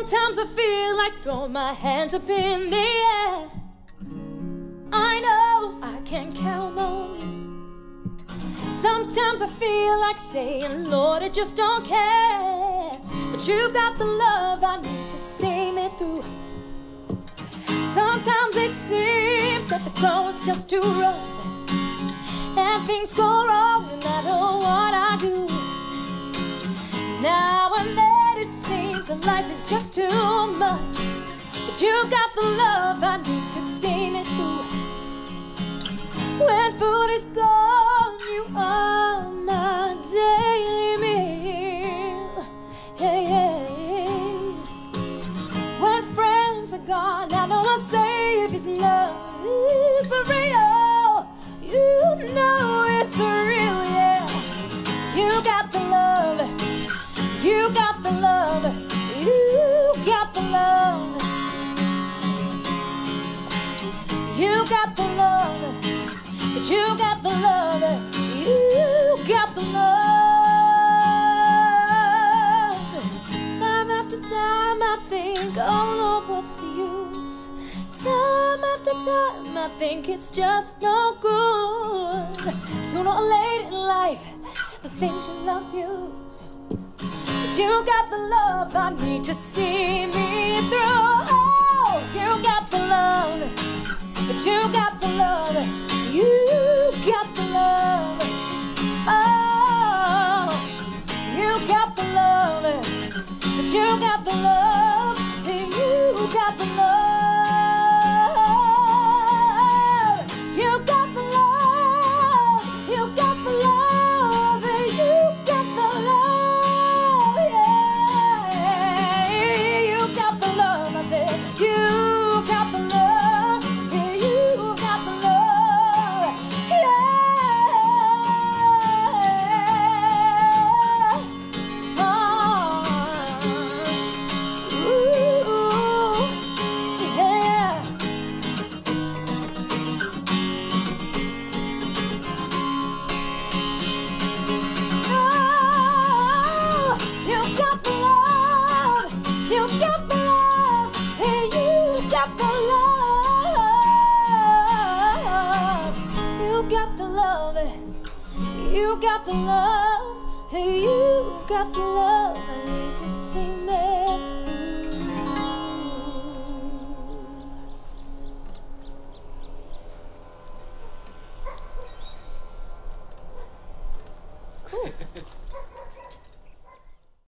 Sometimes I feel like throwing my hands up in the air. I know I can count on you. Sometimes I feel like saying, Lord, I just don't care. But you've got the love I need to see me through. Sometimes it seems that the going's just too rough. And things go wrong no matter what too much. But you've got the love I need to see me through. When food is gone, you are my daily meal. Hey, hey. When friends are gone, I know my Savior's love is real. You know it's real, yeah. You got the love. You got the love. Got the love. You got the love. But you got the love. You got the love. Time after time I think, oh Lord, what's the use? Time after time I think it's just no good. Sooner or later in life, the things you love use. You got the love I need to see me through. Oh, you got the love. But you got the love. You got the love. Oh, you got the love. But you got the love. You got the love, hey, you got the love. I need to see me through. Cool.